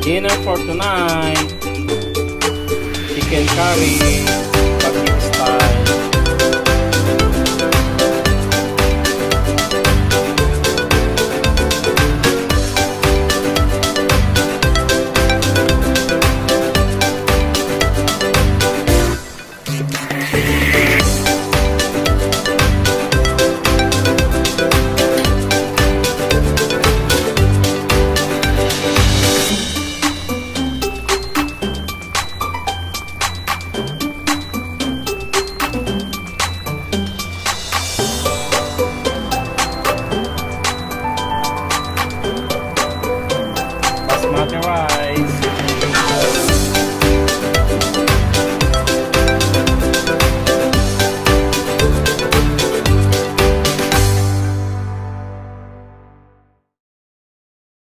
Dinner for tonight. Chicken curry. Otherwise